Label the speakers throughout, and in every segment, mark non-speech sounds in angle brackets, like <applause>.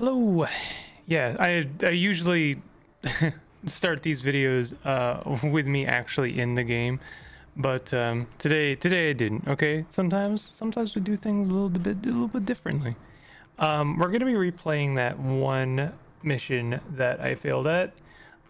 Speaker 1: Hello. Yeah, I I usually <laughs> start these videos uh, with me actually in the game, but um, today today I didn't. Okay, sometimes sometimes we do things a little bit a little bit differently. Um, we're gonna be replaying that one mission that I failed at,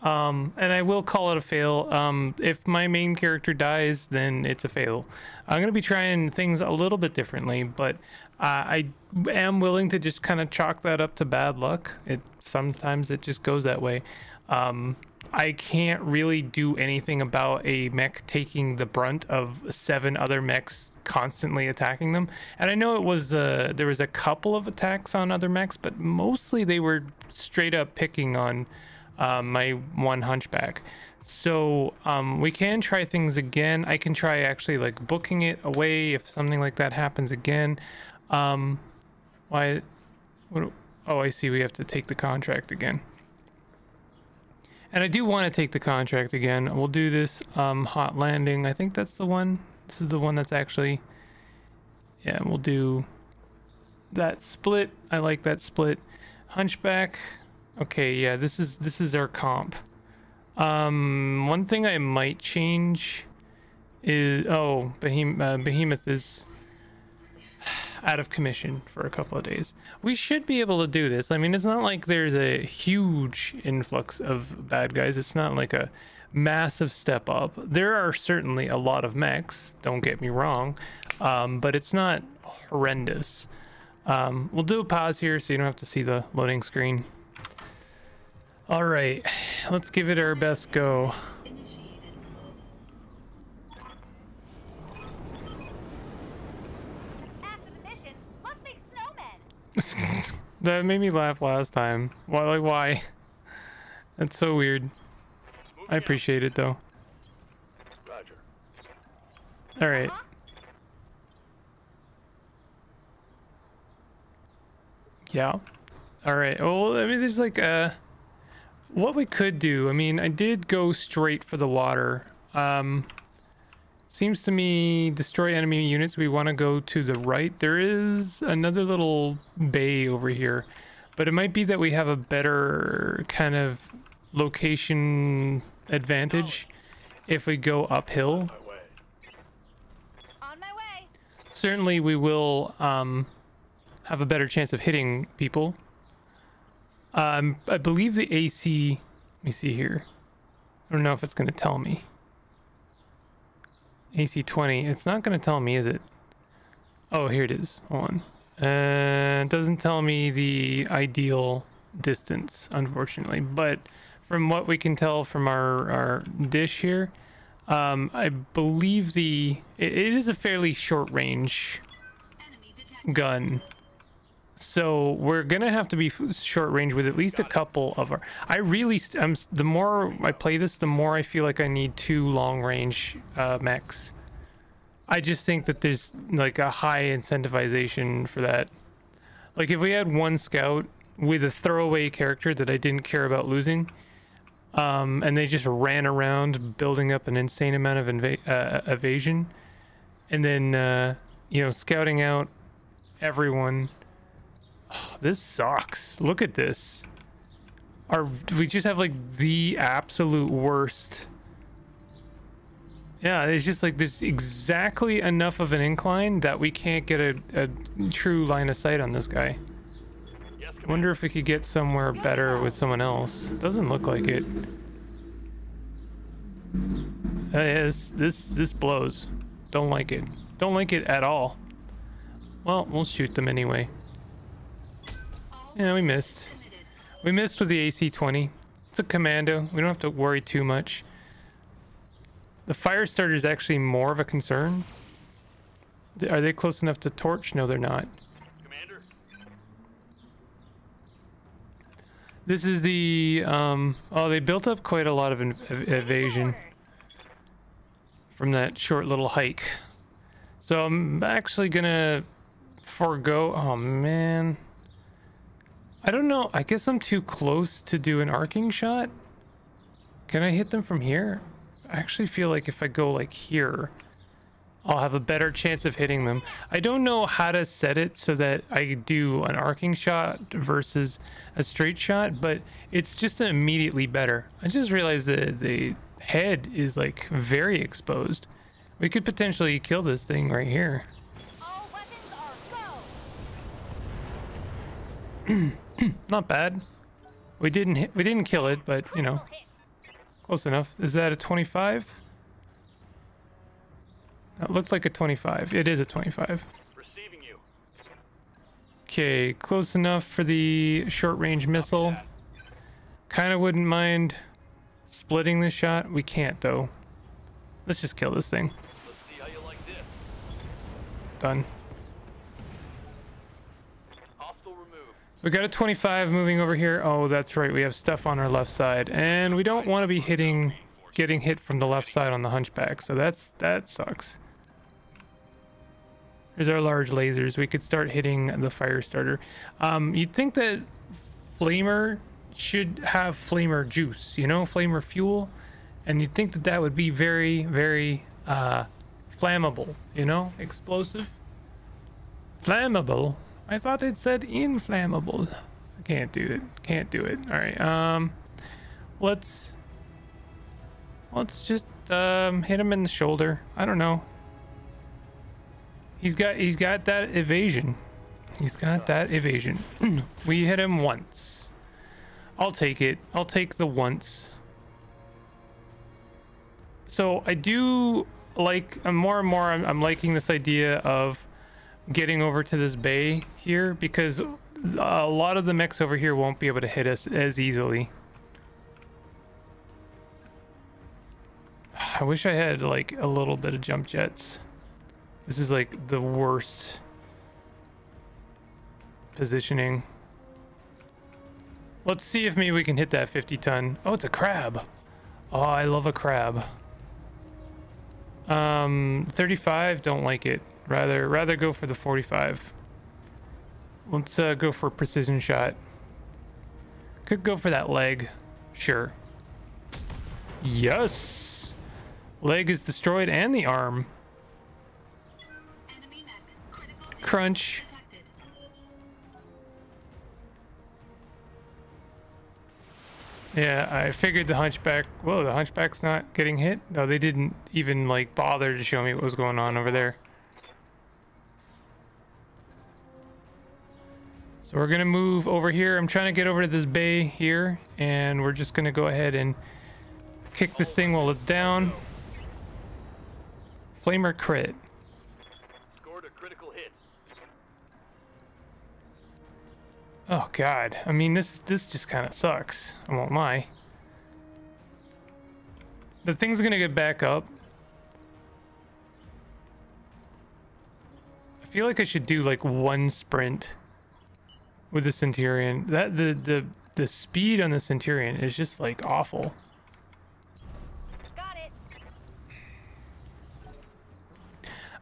Speaker 1: um, and I will call it a fail. Um, if my main character dies, then it's a fail. I'm gonna be trying things a little bit differently, but I am willing to just kind of chalk that up to bad luck. It sometimes it just goes that way. Um, I can't really do anything about a mech taking the brunt of seven other mechs constantly attacking them. And I know it was uh, there was a couple of attacks on other mechs, but mostly they were straight up picking on uh, my one hunchback. So um, we can try things again. I can try actually like booking it away if something like that happens again. Um, why? What? Oh, I see. We have to take the contract again. And I do want to take the contract again. We'll do this um, hot landing. I think that's the one. This is the one that's actually. Yeah, we'll do that split. I like that split. Hunchback. Okay, yeah, this is this is our comp. Um, one thing I might change is oh, Behem uh, Behemoth is out of commission for a couple of days. We should be able to do this. I mean, it's not like there's a huge influx of bad guys. It's not like a massive step up. There are certainly a lot of mechs, don't get me wrong, um, but it's not horrendous. Um, we'll do a pause here so you don't have to see the loading screen. All right, let's give it our best go. That made me laugh last time. Why? Like why? That's so weird. I appreciate it though.
Speaker 2: Roger.
Speaker 1: All right. Yeah. All right. Well, I mean, there's like uh, what we could do. I mean, I did go straight for the water. Um, Seems to me destroy enemy units. We want to go to the right. There is another little bay over here, but it might be that we have a better kind of location advantage if we go uphill.
Speaker 3: On my way.
Speaker 1: Certainly we will um, have a better chance of hitting people. Um, I believe the AC, let me see here. I don't know if it's going to tell me. AC20. It's not going to tell me, is it? Oh, here it is. Hold on. Uh, it doesn't tell me the ideal distance, unfortunately. But from what we can tell from our, our dish here, um, I believe the... It, it is a fairly short range gun. So we're gonna have to be short range with at least a couple of our. I really, I'm the more I play this, the more I feel like I need two long range uh, mechs. I just think that there's like a high incentivization for that. Like if we had one scout with a throwaway character that I didn't care about losing, um, and they just ran around building up an insane amount of inva uh, evasion, and then uh, you know scouting out everyone Oh, <gasps> this sucks. Look at this. Our we just have like the absolute worst. Yeah, it's just like there's exactly enough of an incline that we can't get a, a true line of sight on this guy. I wonder if we could get somewhere better with someone else. Doesn't look like it. Uh, yes, this this blows. Don't like it. Don't like it at all. Well, we'll shoot them anyway. Yeah, we missed. We missed with the AC-20. It's a commando. We don't have to worry too much. The fire starter is actually more of a concern. Are they close enough to torch? No, they're not.
Speaker 2: Commander.
Speaker 1: This is the, um, oh, they built up quite a lot of ev evasion from that short little hike. So I'm actually gonna forego, oh man. I don't know. I guess I'm too close to do an arcing shot. Can I hit them from here? I actually feel like if I go like here, I'll have a better chance of hitting them. I don't know how to set it so that I do an arcing shot versus a straight shot, but it's just immediately better. I just realized that the head is like very exposed. We could potentially kill this thing right here. <clears throat>
Speaker 3: All weapons are go.
Speaker 1: Not bad. We didn't hit, we didn't kill it, but you know, close enough. Is that a 25? That looked like a 25. It is a 25.
Speaker 2: Receiving you.
Speaker 1: Okay, close enough for the short range missile. Kind of wouldn't mind splitting the shot. We can't though. Let's just kill this thing.
Speaker 2: Let's see how you like this.
Speaker 1: Done. We got a 25 moving over here. Oh, that's right. We have stuff on our left side, and we don't want to be hitting, getting hit from the left side on the hunchback. So that's that sucks. There's our large lasers. We could start hitting the fire starter. Um, you'd think that flamer should have flamer juice, you know, flamer fuel, and you'd think that that would be very, very uh, flammable, you know, explosive. Flammable. I thought it said inflammable. I can't do it. Can't do it. All right. Um, let's let's just um hit him in the shoulder. I don't know. He's got he's got that evasion. He's got that evasion. <clears throat> we hit him once. I'll take it. I'll take the once. So I do like more and more. I'm, I'm liking this idea of getting over to this bay here because a lot of the mechs over here won't be able to hit us as easily. I wish I had like a little bit of jump jets. This is like the worst positioning. Let's see if maybe we can hit that 50 ton. Oh, it's a crab. Oh, I love a crab. Um, 35, don't like it. Rather, rather go for the 45. Let's uh, go for precision shot. Could go for that leg. Sure. Yes! Leg is destroyed and the arm. Crunch. Yeah, I figured the hunchback. Whoa, the hunchback's not getting hit. No, they didn't even like bother to show me what was going on over there. So we're gonna move over here. I'm trying to get over to this bay here, and we're just gonna go ahead and kick this thing while it's down. Flamer crit.
Speaker 2: Scored a critical hit.
Speaker 1: Oh god. I mean this this just kind of sucks. I won't lie. The thing's gonna get back up. I feel like I should do like one sprint with the Centurion. That the the the speed on the Centurion is just like awful.
Speaker 3: Got it.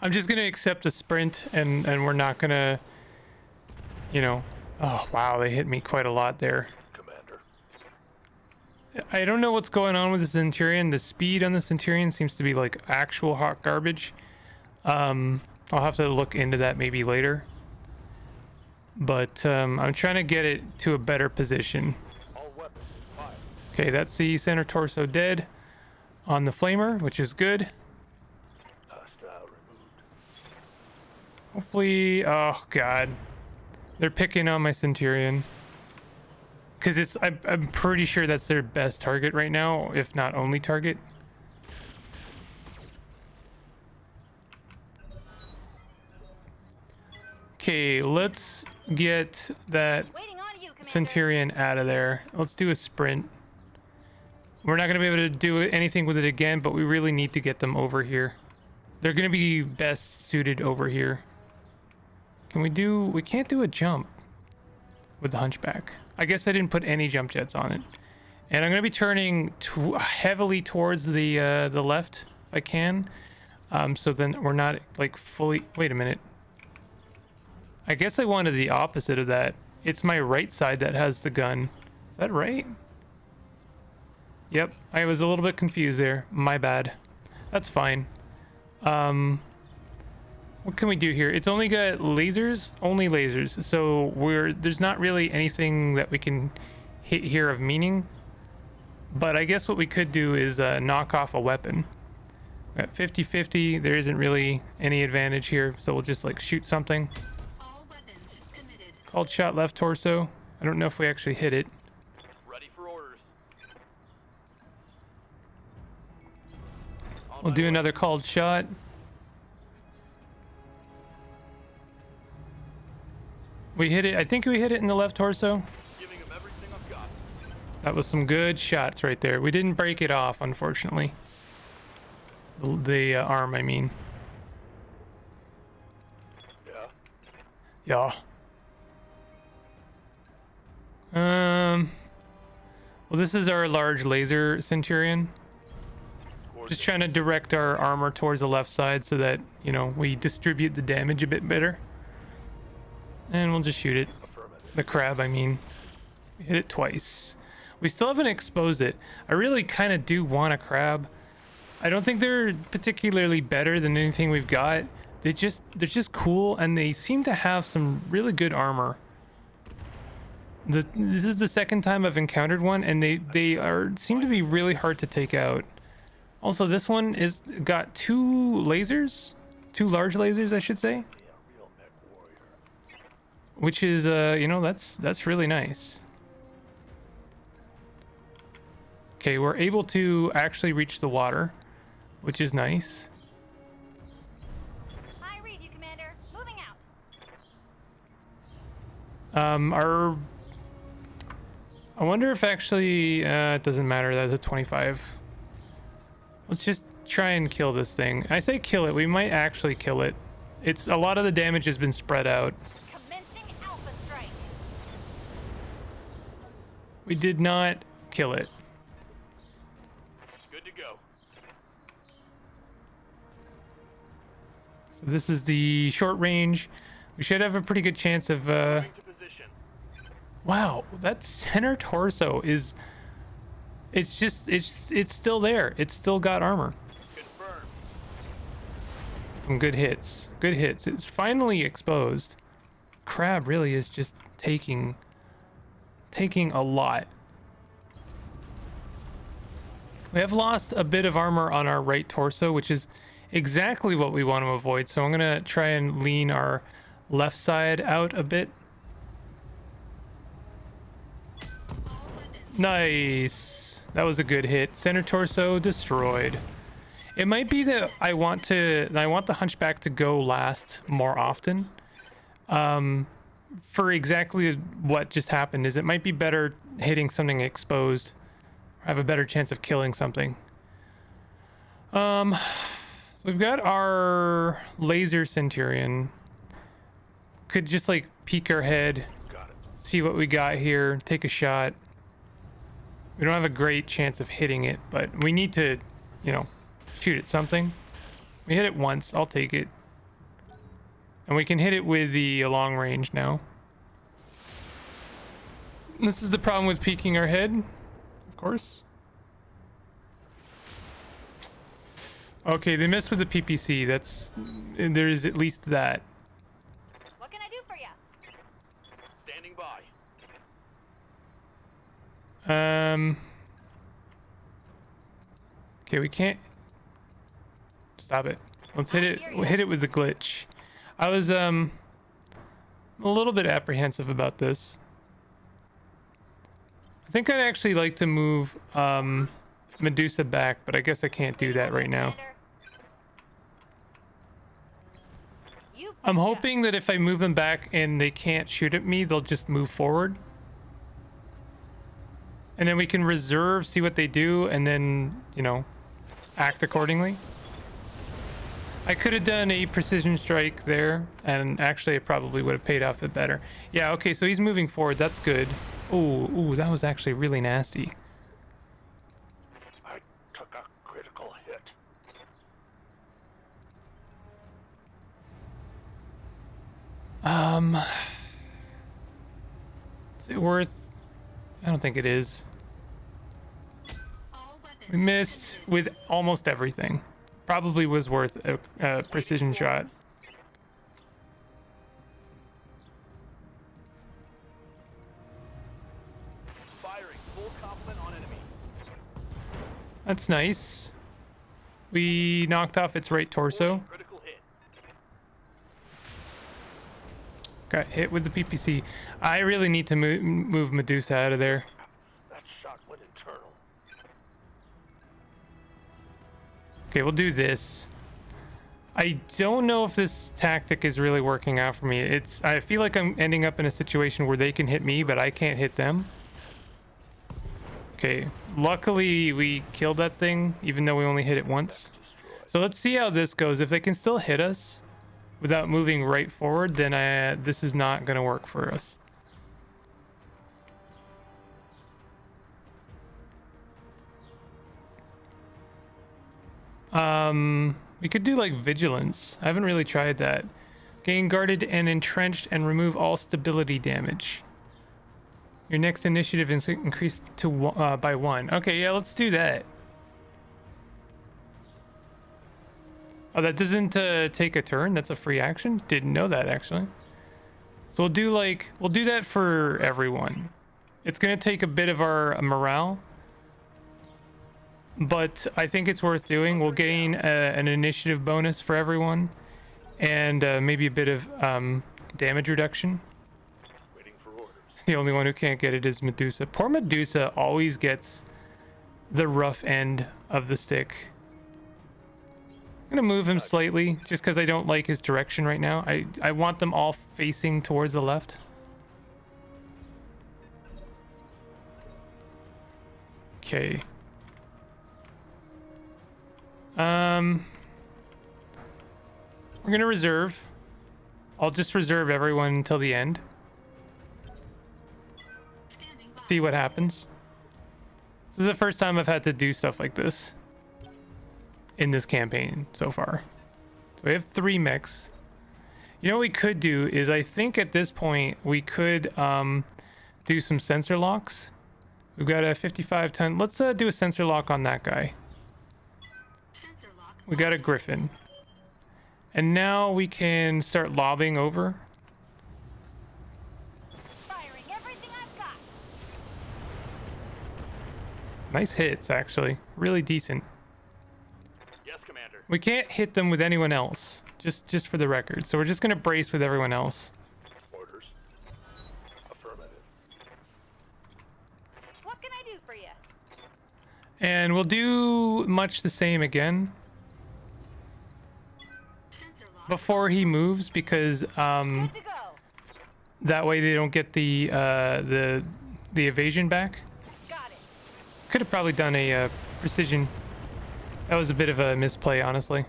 Speaker 1: I'm just gonna accept a sprint and and we're not gonna you know oh wow they hit me quite a lot there
Speaker 2: Commander.
Speaker 1: I don't know what's going on with the Centurion. The speed on the Centurion seems to be like actual hot garbage. Um, I'll have to look into that maybe later. But um, I'm trying to get it to a better position. Okay, that's the center torso dead on the flamer, which is good. Hopefully, oh god, they're picking on my Centurion. Cause it's, I'm, I'm pretty sure that's their best target right now, if not only target. Okay, let's get that
Speaker 3: Waiting on you, Commander.
Speaker 1: Centurion out of there. Let's do a sprint. We're not going to be able to do anything with it again, but we really need to get them over here. They're going to be best suited over here. Can we do... We can't do a jump with the Hunchback. I guess I didn't put any jump jets on it. And I'm going to be turning to heavily towards the uh, the left if I can. Um, so then we're not like fully... Wait a minute. I guess I wanted the opposite of that. It's my right side that has the gun. Is that right? Yep, I was a little bit confused there. My bad. That's fine. Um, what can we do here? It's only got lasers, only lasers. So we're there's not really anything that we can hit here of meaning. But I guess what we could do is uh, knock off a weapon. At 50-50, there isn't really any advantage here, so we'll just like shoot something.
Speaker 4: All weapons committed.
Speaker 1: Called shot left torso. I don't know if we actually hit it.
Speaker 2: Ready for orders.
Speaker 1: We'll do
Speaker 2: way.
Speaker 1: another called shot. We hit it. I think we hit it in the left torso.
Speaker 2: Giving him everything I've got.
Speaker 1: That was some good shots right there. We didn't break it off, unfortunately. The, the uh, arm, I mean.
Speaker 2: Yeah.
Speaker 1: Yeah. Um. Well, this is our large laser Centurion. Just trying to direct our armor towards the left side so that, you know, we distribute the damage a bit better. And we'll just shoot it. The crab, I mean. Hit it twice. We still haven't exposed it. I really kind of do want a crab. I don't think they're particularly better than anything we've got. They just they're just cool and they seem to have some really good armor. The, this is the second time I've encountered one and they they are seem to be really hard to take out. Also, this one is got two lasers, two large lasers, I should say,
Speaker 2: Yeah, real mech warrior.
Speaker 1: which is uh, you know, that's that's really nice. Okay, we're able to actually reach the water, which is nice.
Speaker 3: I read you, Commander. Moving out.
Speaker 1: Um, our. I wonder if actually uh, it doesn't matter. That's a 25. Let's just try and kill this thing. I say kill it. We might actually kill it. It's a lot of the damage has been spread out.
Speaker 3: Commencing Alpha Strike.
Speaker 1: We did not kill it.
Speaker 2: Good to go.
Speaker 1: So this is the short range. We should have a pretty good chance of. Uh,
Speaker 2: Moving to position.
Speaker 1: Wow, that center <laughs> torso is. It's just it's it's still there. It's still got armor.
Speaker 2: Confirmed.
Speaker 1: Some good hits. Good hits. It's finally exposed. Crab really is just taking taking a lot. We have lost a bit of armor on our right torso, which is exactly what we want to avoid. So I'm going to try and lean our left side out a bit.
Speaker 4: All weapons.
Speaker 1: Nice. That was a good hit. Center torso destroyed. It might be that I want to I want the hunchback to go last more often. Um for exactly what just happened is it might be better hitting something exposed. I Have a better chance of killing something. Um so we've got our laser centurion. Could just like peek our head see what we got here, take a shot. We don't have a great chance of hitting it, but we need to, you know, shoot at something. We hit it once, I'll take it. And we can hit it with the long range now. This is the problem with peeking our head, of course. Okay, they missed with the PPC. That's there is at least that.
Speaker 3: What can I do for you?
Speaker 2: Standing by.
Speaker 1: Um. Okay, we can't. Stop it. Let's hit it. We'll hit it with the glitch. I was um a little bit apprehensive about this. I think I'd actually like to move um Medusa back, but I guess I can't do that right now. I'm hoping that if I move them back and they can't shoot at me, they'll just move forward. And then we can reserve, see what they do, and then, you know, act accordingly. I could have done a precision strike there, and actually it probably would have paid off a bit better. Yeah, okay, so he's moving forward. That's good. Ooh, ooh, that was actually really nasty.
Speaker 2: I took a critical hit.
Speaker 1: Um, is it worth? I don't think it is. We missed with almost everything. Probably was worth a, a precision shot. That's nice. We knocked off its right torso. Got hit with the PPC. I really need to move, move Medusa out of there.
Speaker 2: That shot went internal.
Speaker 1: Okay, we'll do this. I don't know if this tactic is really working out for me. It's I feel like I'm ending up in a situation where they can hit me, but I can't hit them. Okay, luckily we killed that thing, even though we only hit it once. So let's see how this goes. If they can still hit us without moving right forward, then I, this is not going to work for us. Um, we could do like vigilance. I haven't really tried that. Gain guarded and entrenched and remove all stability damage. Your next initiative is increased to uh, by one. Okay, yeah, let's do that. Oh, that doesn't uh, take a turn. That's a free action. Didn't know that actually. So we'll do like we'll do that for everyone. It's gonna take a bit of our morale, but I think it's worth doing. We'll gain uh, an initiative bonus for everyone, and uh, maybe a bit of um, damage reduction. The only one who can't get it is Medusa. Poor Medusa always gets the rough end of the stick. I'm gonna move him slightly just because I don't like his direction right now. I, I want them all facing towards the left. Okay. Um, we're gonna reserve. I'll just reserve everyone until the end. See what happens. This is the first time I've had to do stuff like this in this campaign so far. So we have three mechs. You know what we could do is I think at this point we could um, do some sensor locks. We've got a 55 ton. Let's uh, do a sensor lock on that guy.
Speaker 4: Sensor lock.
Speaker 1: We got a griffin. And now we can start lobbing over.
Speaker 3: Firing everything I've got.
Speaker 1: Nice hits, actually. Really decent.
Speaker 2: Yes, Commander.
Speaker 1: We can't hit them with anyone else, just just for the record. So we're just gonna brace with everyone else.
Speaker 2: Orders. Affirmative.
Speaker 3: What can I do for you?
Speaker 1: And we'll do much the same again before he moves because um,
Speaker 3: Good to go.
Speaker 1: that way they don't get the uh, the the evasion back. Could have probably done a uh, precision. That was a bit of a misplay, honestly.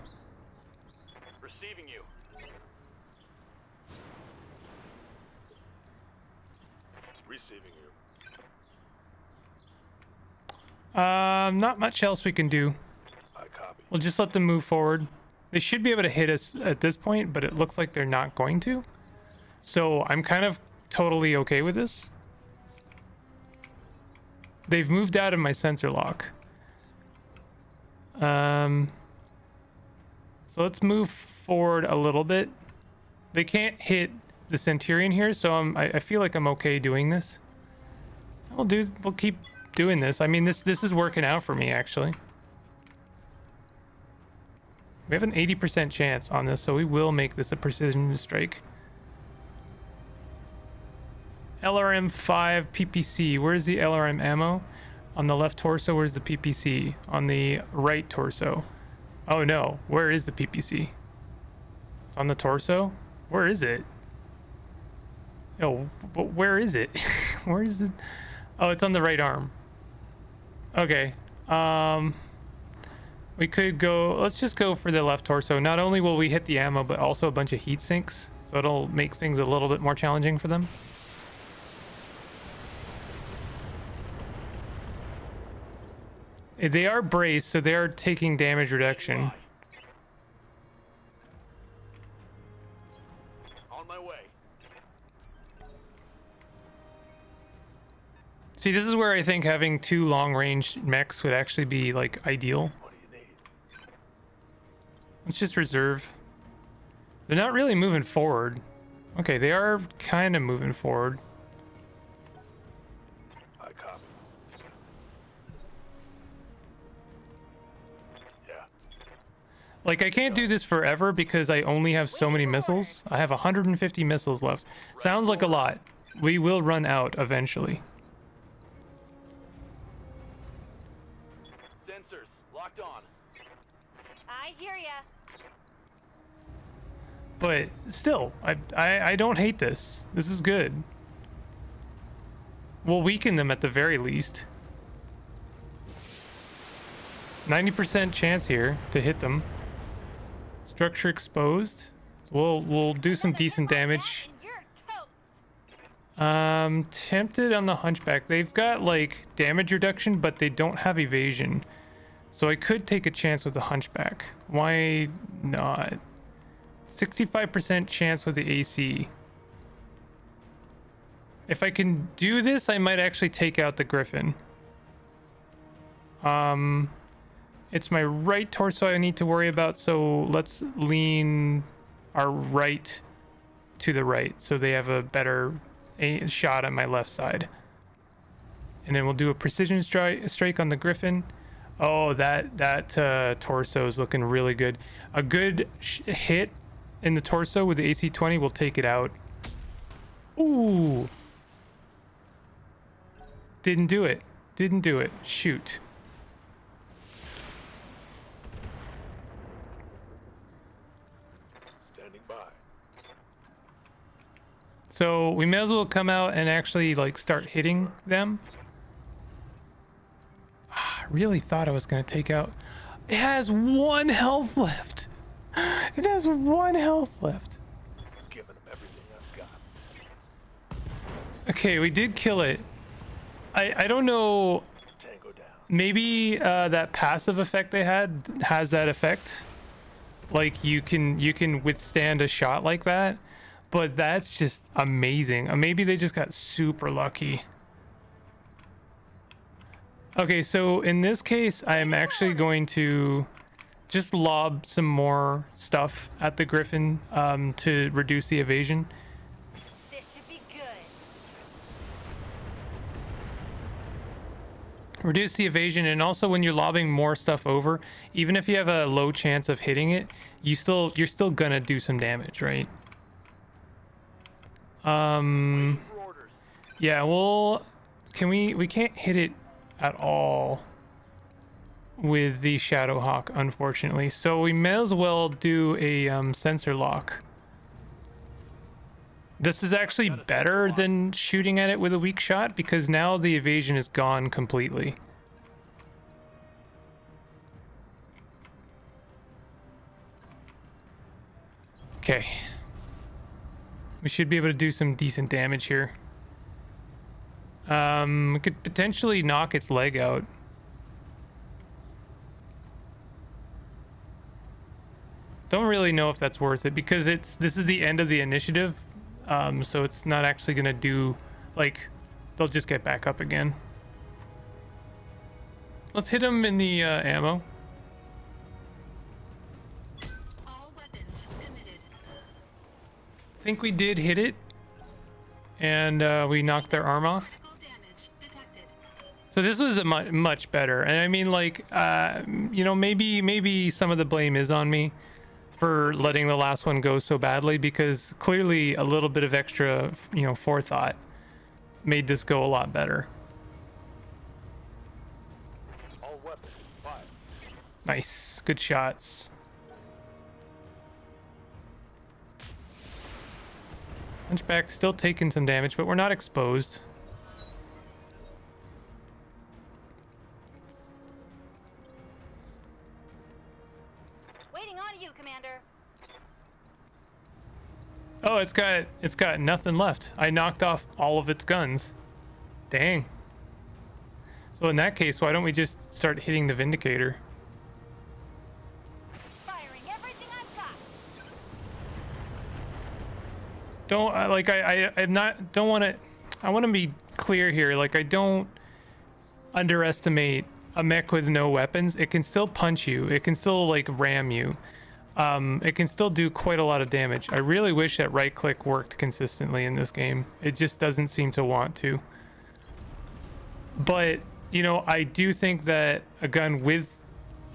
Speaker 2: Receiving you. Receiving you.
Speaker 1: Um, not much else we can do.
Speaker 2: I copy.
Speaker 1: We'll just let them move forward. They should be able to hit us at this point, but it looks like they're not going to. So I'm kind of totally okay with this. They've moved out of my sensor lock. Um, so let's move forward a little bit. They can't hit the Centurion here, so I, I feel like I'm okay doing this. We'll do. We'll keep doing this. I mean, this this is working out for me actually. We have an 80% chance on this, so we will make this a precision strike. LRM 5 PPC. Where's the LRM ammo? On the left torso, where's the PPC? On the right torso. Oh no, where is the PPC? It's on the torso? Where is it? Oh, but where is it? <laughs> where is it? Oh, it's on the right arm. Okay. Um we could go let's just go for the left torso. Not only will we hit the ammo, but also a bunch of heat sinks. So it'll make things a little bit more challenging for them. They are braced, so they are taking damage reduction.
Speaker 2: On my way.
Speaker 1: See, this is where I think having two long-range mechs would actually be like ideal.
Speaker 2: What do you need?
Speaker 1: Let's just reserve. They're not really moving forward. Okay, they are kind of moving forward. Like I can't do this forever because I only have so many missiles. I have 150 missiles left. Sounds like a lot. We will run out eventually.
Speaker 2: Sensors locked on.
Speaker 3: I hear ya.
Speaker 1: But still, I, I I don't hate this. This is good. We'll weaken them at the very least. 90% chance here to hit them. Structure exposed. We'll we'll do some decent damage. Um, tempted on the hunchback. They've got like damage reduction, but they don't have evasion. So I could take a chance with the hunchback. Why not? 65% chance with the AC. If I can do this, I might actually take out the griffin. Um, it's my right torso I need to worry about, so let's lean our right to the right so they have a better shot on my left side. And then we'll do a precision stri- strike on the griffin. Oh, that that uh, torso is looking really good. A good hit in the torso with the AC-20 will take it out. Ooh. Didn't do it. Didn't do it. Shoot.
Speaker 2: Standing by.
Speaker 1: So we may as well come out and actually like start hitting them. Ah, I really thought I was gonna take out. It has one health left. <gasps> It has one health left. Okay, we did kill it. I I don't know. Maybe uh, that passive effect they had has that effect. Like you can you can withstand a shot like that, but that's just amazing. Uh, maybe they just got super lucky. Okay, so in this case, I am actually going to just lob some more stuff at the griffin um, to reduce the evasion.
Speaker 3: This should be good.
Speaker 1: reduce the evasion and also when you're lobbing more stuff over even if you have a low chance of hitting it you still you're still gonna do some damage right um yeah well can we we can't hit it at all with the shadowhawk unfortunately so we may as well do a um, sensor lock this is actually better than shooting at it with a weak shot because now the evasion is gone completely. Okay. We should be able to do some decent damage here. Um, we could potentially knock its leg out. Don't really know if that's worth it because it's this is the end of the initiative um, so it's not actually gonna do like they'll just get back up again. Let's hit him in the uh, ammo. I think we did hit it, and uh, we knocked their arm off.
Speaker 4: Critical damage detected.
Speaker 1: So this was a mu- much better, and I mean, like, uh, you know, maybe maybe some of the blame is on me for letting the last one go so badly because clearly a little bit of extra, you know, forethought made this go a lot better.
Speaker 2: All weapons fire.
Speaker 1: Nice, good shots. Hunchback still taking some damage, but we're not exposed.
Speaker 3: Waiting on you, Commander.
Speaker 1: Oh, it's got it's got nothing left. I knocked off all of its guns. Dang. So in that case, why don't we just start hitting the Vindicator? Don't like I I I'm not don't want to I want to be clear here. Like I don't underestimate a mech with no weapons. It can still punch you. It can still like ram you. Um, it can still do quite a lot of damage. I really wish that right click worked consistently in this game. It just doesn't seem to want to. But, you know, I do think that a gun with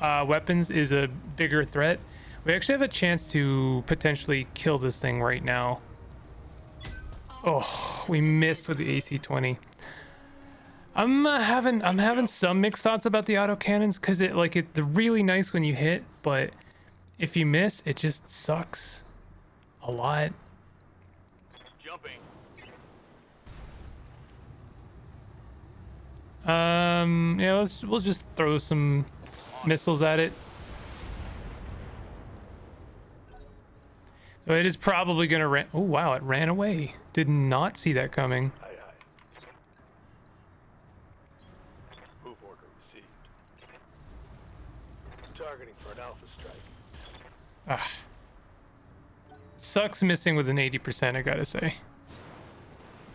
Speaker 1: uh, weapons is a bigger threat We actually have a chance to potentially kill this thing right now. Oh, we missed with the AC-20. I'm uh, having I'm having some mixed thoughts about the auto cannons because it like it they're really nice when you hit, but if you miss, it just sucks a lot.
Speaker 2: Jumping.
Speaker 1: Um, yeah, let's we'll just throw some missiles at it. So it is probably gonna ran. Oh wow, it ran away. Did not see that coming.
Speaker 2: Aye, aye. Move order received. Targeting for an alpha strike.
Speaker 1: Ah, sucks missing with an 80%. I gotta say.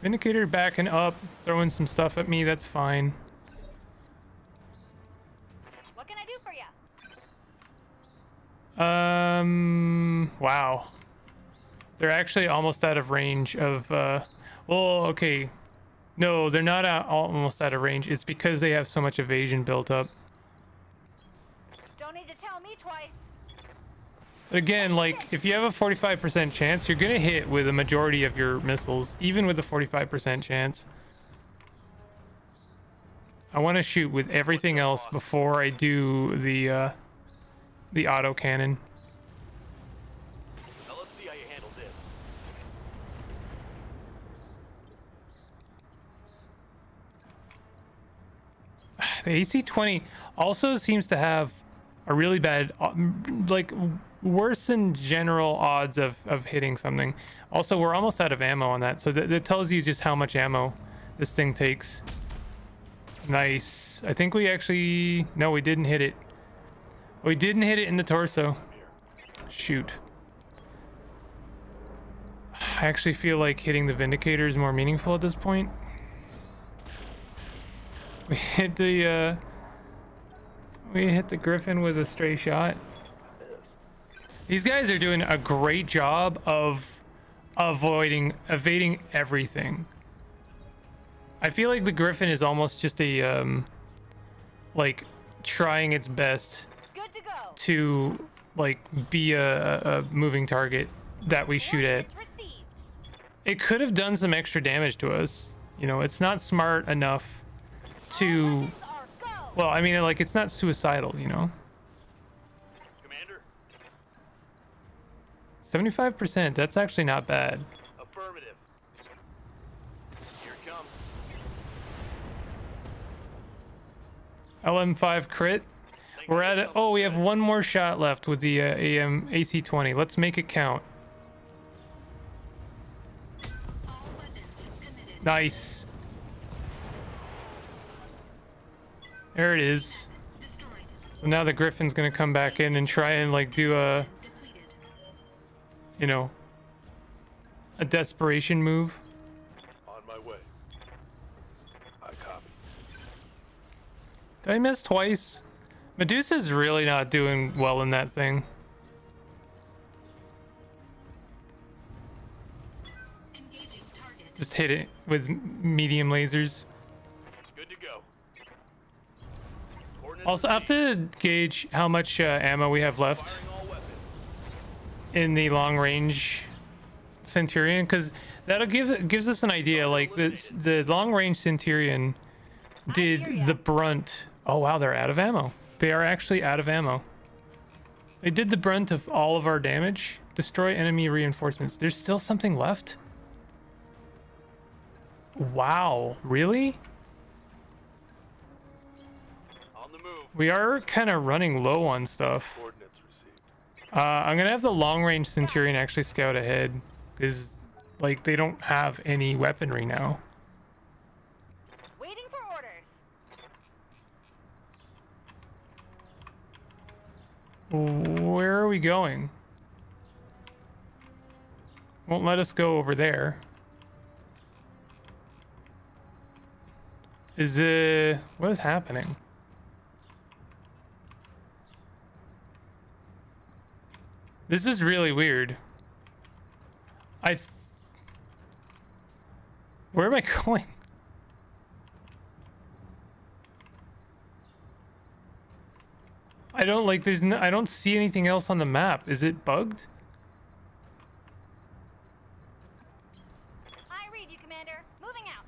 Speaker 1: Vindicator backing up, throwing some stuff at me. That's fine.
Speaker 3: What can I do for you?
Speaker 1: Um. Wow. They're actually almost out of range of. Uh, well, okay. No, they're not out, almost out of range. It's because they have so much evasion built up.
Speaker 3: Don't need to tell me twice.
Speaker 1: Again, like if you have a 45% chance, you're gonna hit with a majority of your missiles, even with a 45% chance. I want to shoot with everything else before I do the uh, the auto cannon.
Speaker 2: Now let's see how you handle this. <sighs>
Speaker 1: The AC-20 also seems to have a really bad, uh, like worse than general odds of, of hitting something. Also, we're almost out of ammo on that, so that, that tells you just how much ammo this thing takes. Nice. I think we actually, no, we didn't hit it. We didn't hit it in the torso. Shoot. <sighs> I actually feel like hitting the Vindicator is more meaningful at this point. We hit the uh we hit the Griffin with a stray shot. These guys are doing a great job of avoiding evading everything. I feel like the Griffin is almost just a um like trying its best
Speaker 3: to
Speaker 1: to like be a, a moving target that we shoot at. It could have done some extra damage to us. You know, it's not smart enough to
Speaker 3: Weapons are go.
Speaker 1: well, I mean like it's not suicidal, you know. 75%, that's actually not bad.
Speaker 2: affirmative. Here comes.
Speaker 1: LM5 crit. We're at it. Oh, we have one more shot left with the uh, AM AC20. Let's make it count.
Speaker 4: All weapons committed.
Speaker 1: Nice. There it is. So now the Griffin's gonna come back in and try and like do a, you know, a desperation move.
Speaker 2: On my way. I copy.
Speaker 1: Did I miss twice? Medusa's really not doing well in that thing. Just hit it with medium lasers. Also, I have to gauge how much uh, ammo we have left in the long range Centurion, because that'll give gives us an idea. Like the the long range Centurion did the brunt. Oh wow, they're out of ammo. They are actually out of ammo. They did the brunt of all of our damage. Destroy enemy reinforcements. There's still something left. Wow, really? We are kind of running low on stuff. Uh, I'm gonna have the long range Centurion actually scout ahead, because like they don't have any weaponry now.
Speaker 3: Waiting for orders.
Speaker 1: Where are we going? Won't let us go over there. Is uh what is happening? This is really weird. I Where am I <laughs> going? I don't like. There's no. I don't see anything else on the map. Is it bugged?
Speaker 3: I read you, Commander. Moving out.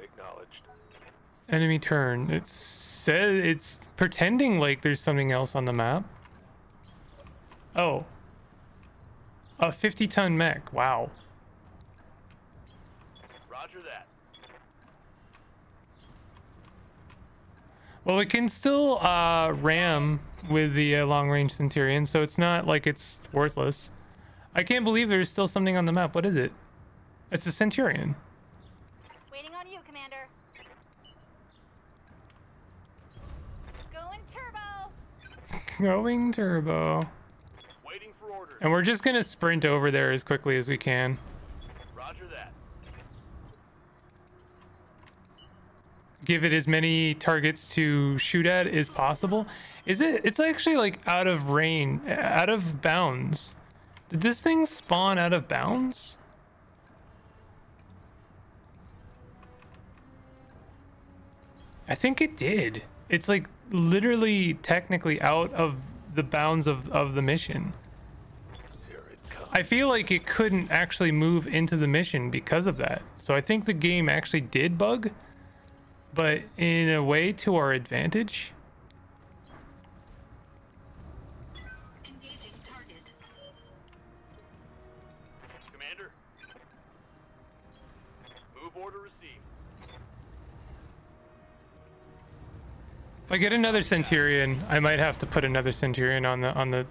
Speaker 2: Acknowledged.
Speaker 1: Enemy turn. It says it's pretending like there's something else on the map. Oh. A 50 ton mech. Wow.
Speaker 2: Roger that.
Speaker 1: Well, it can still uh, ram with the uh, long range Centurion, so it's not like it's worthless. I can't believe there's still something on the map. What is it? It's a Centurion.
Speaker 3: Waiting on you, Commander. Going turbo.
Speaker 1: Going turbo.
Speaker 2: Waiting for orders.
Speaker 1: And we're just gonna sprint over there as quickly as we can.
Speaker 2: Roger that.
Speaker 1: Give it as many targets to shoot at as possible. Is it? It's actually like out of range, out of bounds. Did this thing spawn out of bounds? I think it did. It's like literally technically out of the bounds of, of the mission. I feel like it couldn't actually move into the mission because of that. So I think the game actually did bug, but in a way to our advantage. If I get another Centurion, I might have to put another Centurion on the on the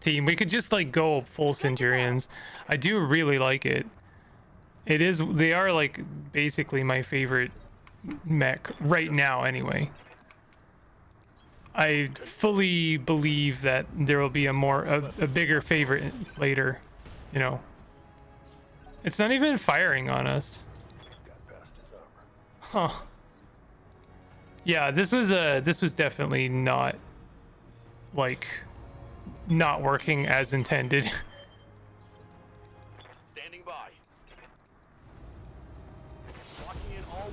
Speaker 1: team. We could just like go full Centurions. I do really like it. It is they are like basically my favorite mech right now anyway. I fully believe that there will be a more a, a bigger favorite later, you know. It's not even firing on us. Huh. Yeah, this was uh this was definitely not like not working as intended. <laughs>
Speaker 2: Standing by. In all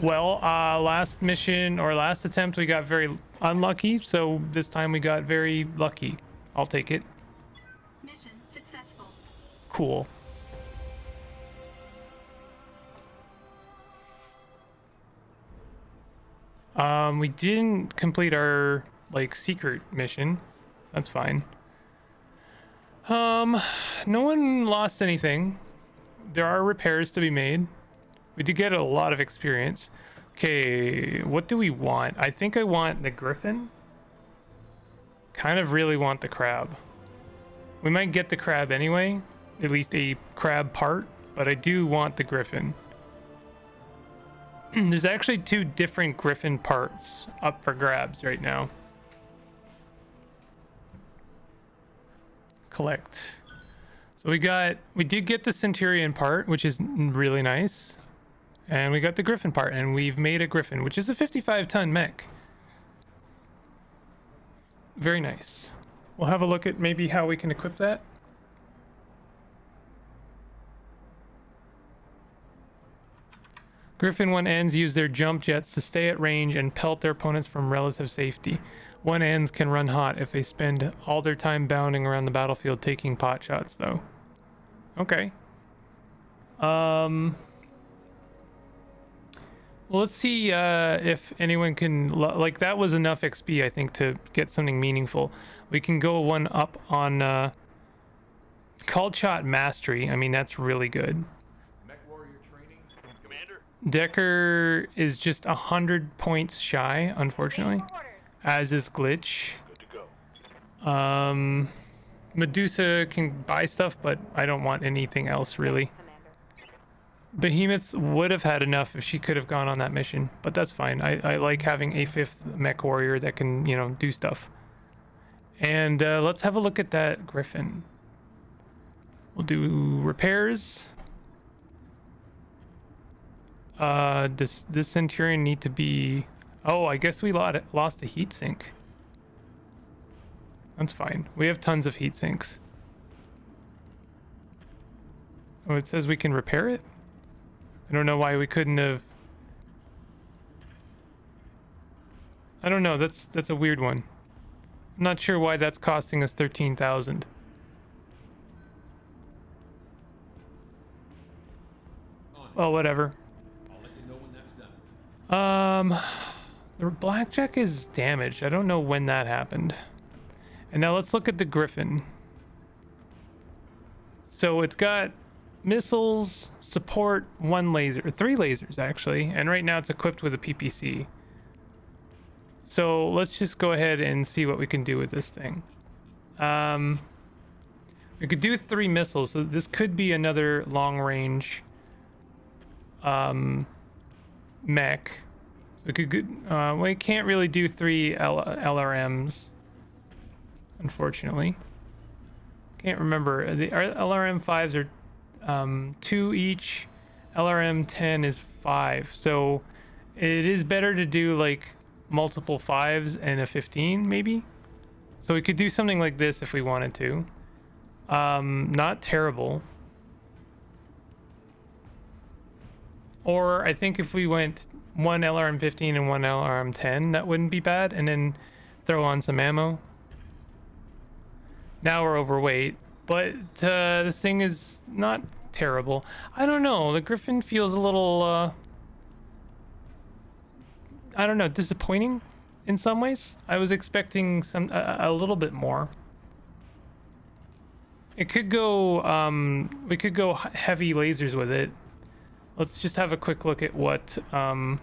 Speaker 1: well, uh last mission or last attempt we got very unlucky, so this time we got very lucky. I'll take it.
Speaker 4: Mission successful.
Speaker 1: Cool. Um, we didn't complete our like secret mission. That's fine. Um, no one lost anything. There are repairs to be made. We did get a lot of experience. Okay, what do we want? I think I want the griffin. Kind of really want the crab. We might get the crab anyway, at least a crab part, but I do want the griffin. <clears throat> There's actually two different griffin parts up for grabs right now. Collect. So we got, we did get the centurion part, which is really nice. And we got the griffin part, and we've made a griffin, which is a 55 ton mech. Very nice. We'll have a look at maybe how we can equip that. Griffin 1 ends use their jump jets to stay at range and pelt their opponents from relative safety. One ends can run hot if they spend all their time bounding around the battlefield taking pot shots, though. Okay. Um. Well, let's see uh, if anyone can like that was enough XP I think to get something meaningful. We can go one up on uh, called shot mastery. I mean that's really good. Decker is just a hundred points shy, unfortunately, as is Glitch. Um, Medusa can buy stuff, but I don't want anything else really. Behemoth would have had enough if she could have gone on that mission, but that's fine. I, I like having a fifth MechWarrior that can, you know, do stuff. And uh, let's have a look at that Griffin. We'll do repairs. Uh, does this Centurion need to be... Oh, I guess we lost a heat sink. That's fine. We have tons of heat sinks. Oh, it says we can repair it? I don't know why we couldn't have I don't know. That's that's a weird one. I'm not sure why that's costing us 13,000. Well, whatever.
Speaker 5: I'll let you know when that's done.
Speaker 1: Um, the blackjack is damaged. I don't know when that happened. And now let's look at the Griffin. So it's got missiles, support, one laser, three lasers actually, and right now it's equipped with a PPC. So let's just go ahead and see what we can do with this thing. Um, we could do three missiles, so this could be another long range um, mech. So we could, uh, we can't really do three L- LRMs, unfortunately. Can't remember. The LRM fives are um, two each. LRM 10 is five. So it is better to do like multiple fives and a 15 maybe. So we could do something like this if we wanted to. Um, not terrible. Or I think if we went one LRM 15 and one LRM 10, that wouldn't be bad. And then throw on some ammo. Now we're overweight, but uh, this thing is not terrible. I don't know. The Griffin feels a little, uh, I don't know, disappointing in some ways. I was expecting some a, a little bit more. It could go, um, we could go heavy lasers with it. Let's just have a quick look at what, um,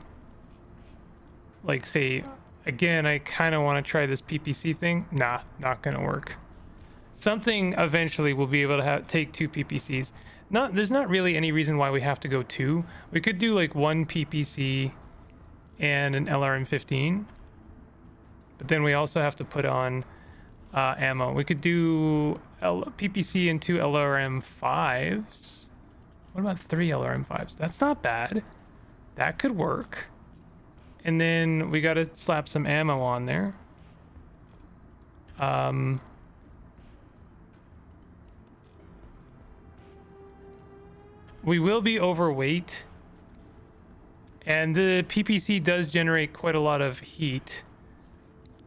Speaker 1: like say, again, I kind of want to try this PPC thing. Nah, not gonna work. Something eventually will be able to have, take two PPCs. Not, there's not really any reason why we have to go two. We could do like one PPC and an LRM-15. But then we also have to put on uh, ammo. We could do L- PPC and two LRM-5s. What about three LRM-5s? That's not bad. That could work. And then we got to slap some ammo on there. Um, we will be overweight. And the PPC does generate quite a lot of heat.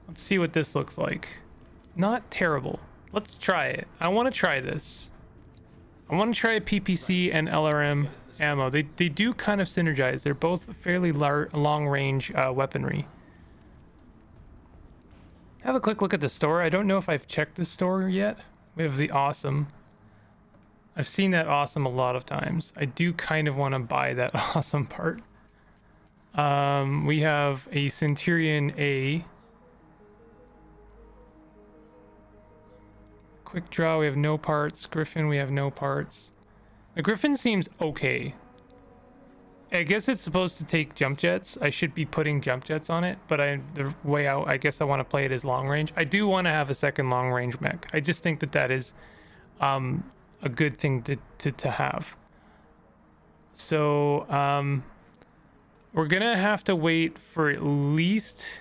Speaker 1: Let's see what this looks like. Not terrible. Let's try it. I want to try this. I want to try a PPC and LRM ammo. They, they do kind of synergize. They're both fairly long range uh, weaponry. Have a quick look at the store. I don't know if I've checked the store yet. We have the awesome. I've seen that awesome a lot of times. I do kind of want to buy that <laughs> awesome part. Um, we have a Centurion A. Quickdraw, we have no parts. Griffin, we have no parts. The Griffin seems okay. I guess it's supposed to take jump jets. I should be putting jump jets on it, but I the way out, I guess I want to play it as long range. I do want to have a second long range mech. I just think that that is um, a good thing to, to, to have. So, um, we're gonna have to wait for at least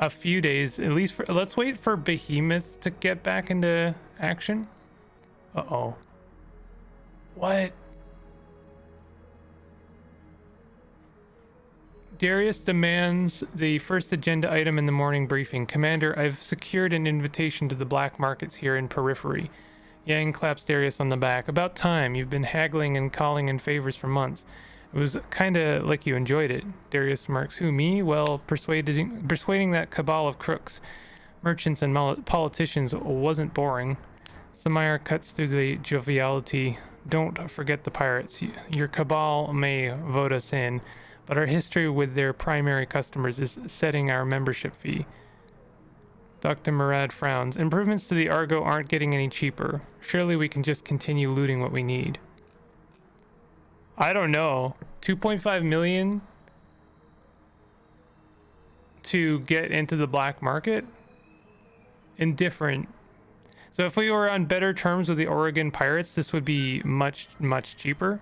Speaker 1: a few days. At least for let's wait for Behemoth to get back into action. Uh oh. What? Darius demands the first agenda item in the morning briefing. Commander, I've secured an invitation to the black markets here in Periphery. Yang claps Darius on the back. About time. You've been haggling and calling in favors for months. It was kind of like you enjoyed it. Darius smirks. Who, me? Well, persuading, persuading that cabal of crooks, merchants, and politicians wasn't boring. Sumire cuts through the joviality. Don't forget the pirates. Your cabal may vote us in, but our history with their primary customers is setting our membership fee. Dr. Murad frowns. Improvements to the Argo aren't getting any cheaper. Surely we can just continue looting what we need. I don't know. 2.5 million to get into the black market? Indifferent. So if we were on better terms with the Aurigan Pirates, this would be much, much cheaper.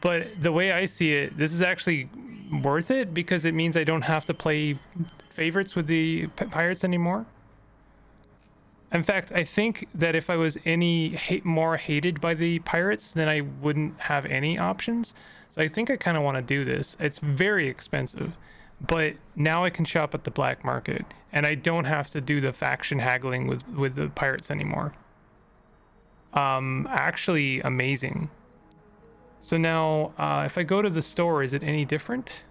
Speaker 1: But the way I see it, this is actually worth it because it means I don't have to play favorites with the Pirates anymore. In fact, I think that if I was any hate, more hated by the pirates, then I wouldn't have any options. So I think I kind of want to do this. It's very expensive, but now I can shop at the black market and I don't have to do the faction haggling with with the pirates anymore. Um, actually amazing. So now, uh, if I go to the store, is it any different?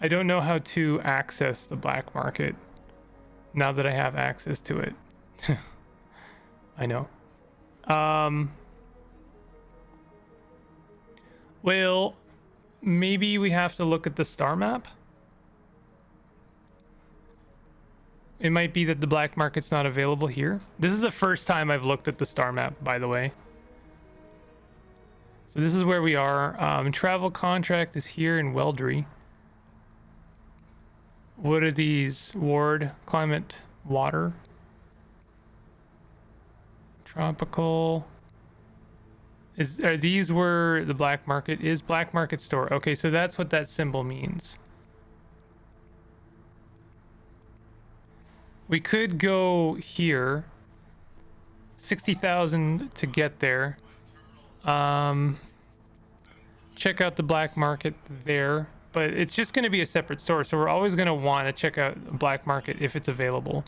Speaker 1: I don't know how to access the black market now that I have access to it. <laughs> I know. Um, well, maybe we have to look at the star map. It might be that the black market's not available here. This is the first time I've looked at the star map, by the way. So this is where we are. Um, travel contract is here in Weldry. What are these? Ward, climate, water. Tropical. Is are these where the black market is? Black market store. Okay, so that's what that symbol means. We could go here. 60,000 to get there. Um, check out the black market there, but it's just going to be a separate store. So we're always going to want to check out black market if it's available.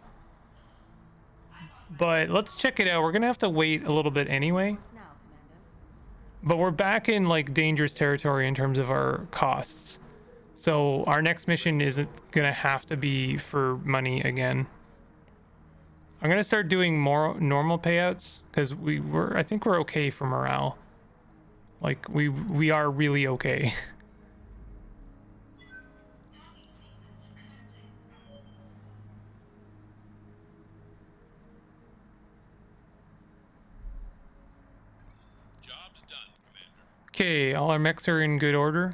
Speaker 1: But let's check it out. We're going to have to wait a little bit anyway. But we're back in like dangerous territory in terms of our costs. So our next mission isn't going to have to be for money again. I'm going to start doing more normal payouts because we were, I think we're okay for morale. Like we we are really okay. <laughs> Okay, all our mechs are in good order.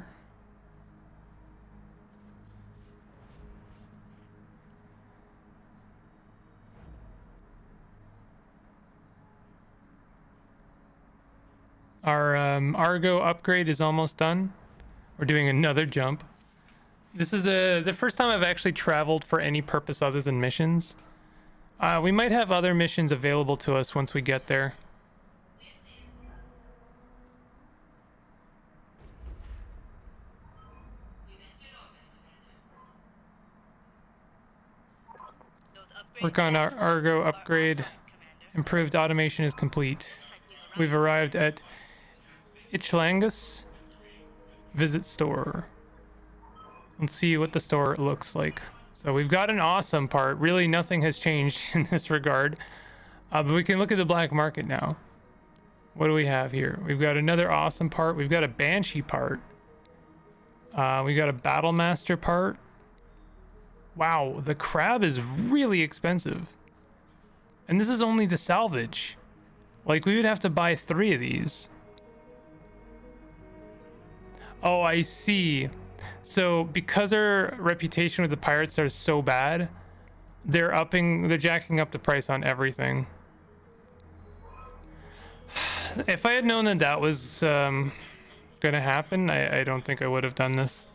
Speaker 1: Our um, Argo upgrade is almost done. We're doing another jump. This is a, the first time I've actually traveled for any purpose other than missions. Uh, we might have other missions available to us once we get there. Work on our Argo upgrade. Improved automation is complete. We've arrived at Ichlangus. Visit store. Let's see what the store looks like. So we've got an awesome part. Really, nothing has changed <laughs> in this regard. Uh, but we can look at the black market now. What do we have here? We've got another awesome part. We've got a Banshee part. Uh, we got a BattleMaster part. Wow, the crab is really expensive. And this is only the salvage. Like, we would have to buy three of these. Oh, I see. So, because our reputation with the pirates are so bad, they're upping, they're jacking up the price on everything. <sighs> If I had known that that was um, gonna happen, I, I don't think I would have done this.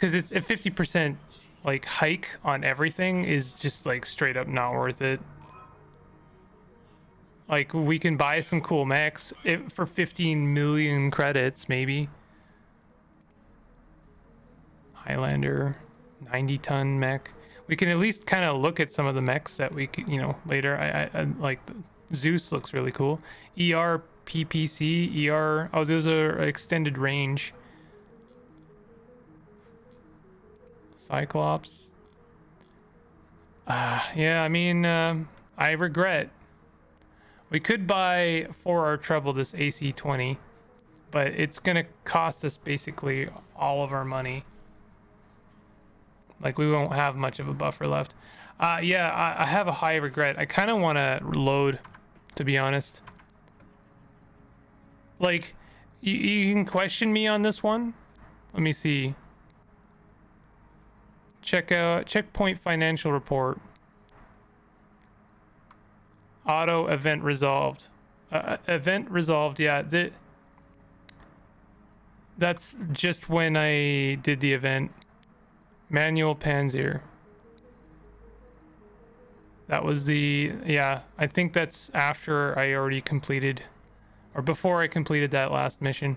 Speaker 1: Because it's a 50% like hike on everything is just like straight up not worth it. Like we can buy some cool mechs for 15 million credits, maybe. Highlander, 90 ton mech. We can at least kind of look at some of the mechs that we, can, you know, later. I, I, I like Zeus looks really cool. ER PPC, ER. Oh, those are extended range. Cyclops. Uh, yeah, I mean, um, I regret. We could buy for our trouble this AC-20, but it's gonna cost us basically all of our money. Like we won't have much of a buffer left. Uh, yeah, I, I have a high regret. I kind of want to load, to be honest. Like, you, you can question me on this one. Let me see. Check out checkpoint financial report. Auto event resolved. Uh, event resolved. Yeah, the, that's just when I did the event. Manual Panzyr. That was the yeah. I think that's after I already completed, or before I completed that last mission.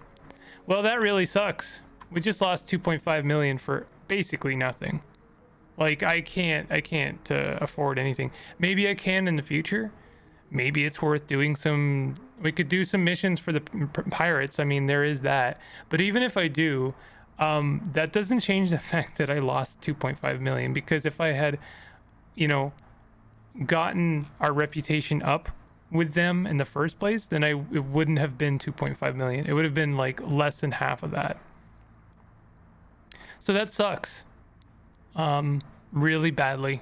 Speaker 1: Well, that really sucks. We just lost 2.5 million for basically nothing. Like I can't, I can't uh, afford anything. Maybe I can in the future. Maybe it's worth doing some. We could do some missions for the pirates. I mean, there is that. But even if I do, um, that doesn't change the <laughs> fact that I lost 2.5 million. Because if I had, you know, gotten our reputation up with them in the first place, then I it wouldn't have been 2.5 million. It would have been like less than half of that. So that sucks. Um, really badly.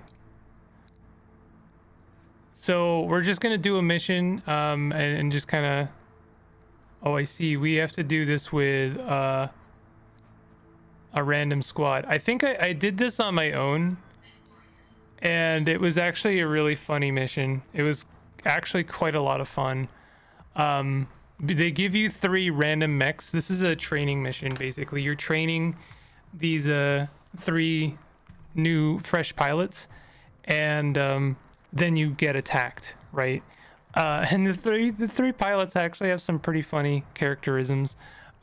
Speaker 1: So we're just gonna do a mission, um, and, and just kind of. Oh, I see. We have to do this with uh, a random squad. I think I, I did this on my own, and it was actually a really funny mission. It was actually quite a lot of fun. Um, they give you three random mechs. This is a training mission, basically. You're training these uh three new fresh pilots, and um, then you get attacked, right? Uh, and the three the three pilots actually have some pretty funny characterisms.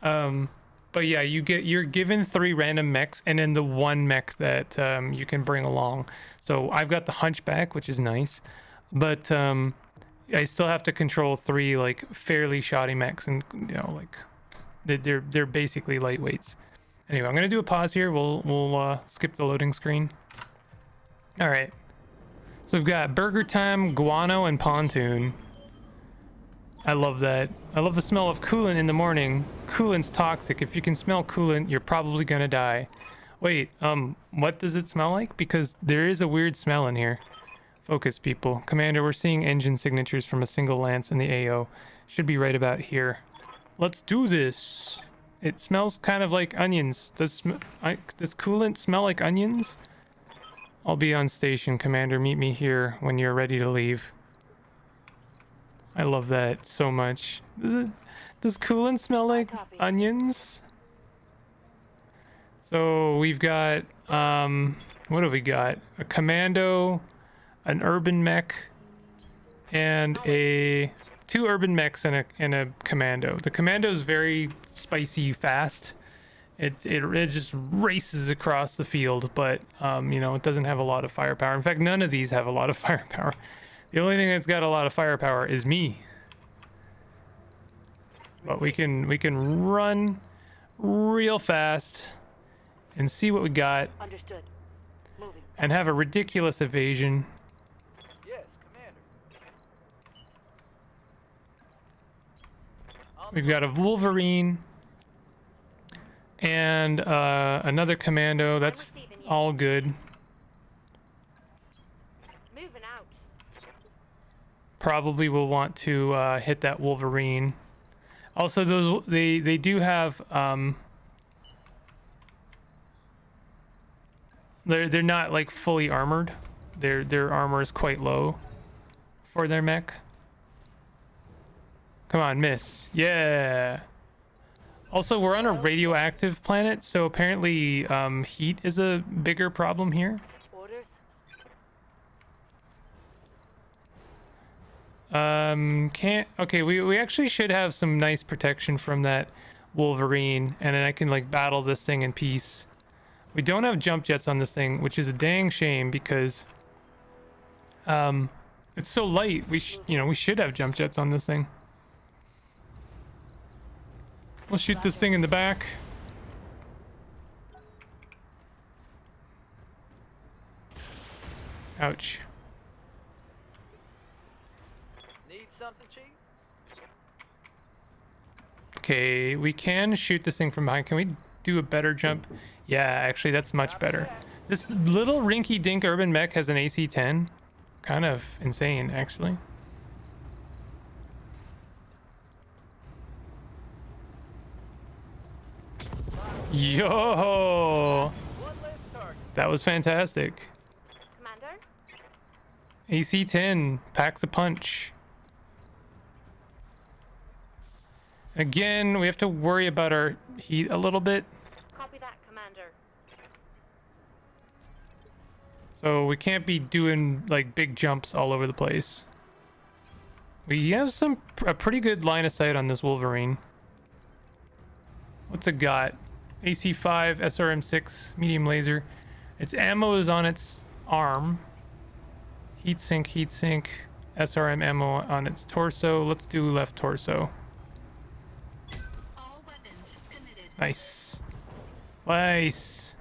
Speaker 1: Um, but yeah, you get you're given three random mechs, and then the one mech that um, you can bring along. So I've got the Hunchback, which is nice, but um, I still have to control three like fairly shoddy mechs, and you know like they're they're, they're basically lightweights. Anyway, I'm gonna do a pause here. We'll we'll uh, skip the loading screen. All right. So we've got Burger Time, Guano, and Pontoon. I love that. I love the smell of coolant in the morning. Coolant's toxic. If you can smell coolant, you're probably gonna die. Wait, um, what does it smell like? Because there is a weird smell in here. Focus, people. Commander, we're seeing engine signatures from a single lance in the AO. Should be right about here. Let's do this. It smells kind of like onions. Does sm I, does coolant smell like onions? I'll be on station, Commander. Meet me here when you're ready to leave. I love that so much. Does it? Does coolant smell like onions? So we've got um, what have we got? A commando, an UrbanMech, and a two UrbanMechs and a and a commando. The commando is very spicy fast. It, it it just races across the field, but um, you know it doesn't have a lot of firepower. In fact, none of these have a lot of <laughs> firepower. The only thing that's got a lot of firepower is me. But we can we can run real fast and see what we got
Speaker 6: Understood. Moving.
Speaker 1: and have a ridiculous evasion.
Speaker 2: Yes, Commander.
Speaker 1: We've got a Wolverine and uh, another commando. That's all good.
Speaker 3: Moving out.
Speaker 1: Probably will want to uh, hit that Wolverine. Also, those they they do have um, they're they're not like fully armored. Their their armor is quite low for their mech. Come on, miss. Yeah. Also, we're on a radioactive planet, so apparently um, heat is a bigger problem here. Um, can't. Okay, we we actually should have some nice protection from that Wolverine, and then I can like battle this thing in peace. We don't have jump jets on this thing, which is a dang shame because um, it's so light. We you know we should have jump jets on this thing. We'll shoot this thing in the back. Ouch.
Speaker 2: Need something, Chief?
Speaker 1: Okay, we can shoot this thing from behind. Can we do a better jump? Yeah, actually, that's much better. This little rinky dink UrbanMech has an AC 10. Kind of insane, actually. Yo!
Speaker 2: One less target.
Speaker 1: That was fantastic.
Speaker 3: Commander?
Speaker 1: AC 10 packs a punch. Again, we have to worry about our heat a little bit.
Speaker 3: Copy that, Commander.
Speaker 1: So we can't be doing like big jumps all over the place. We have some a pretty good line of sight on this Wolverine. What's it got? AC5, SRM6, medium laser. Its ammo is on its arm. Heatsink, heatsink, SRM ammo on its torso. Let's do left torso.
Speaker 4: All weapons committed.
Speaker 1: Nice. Nice.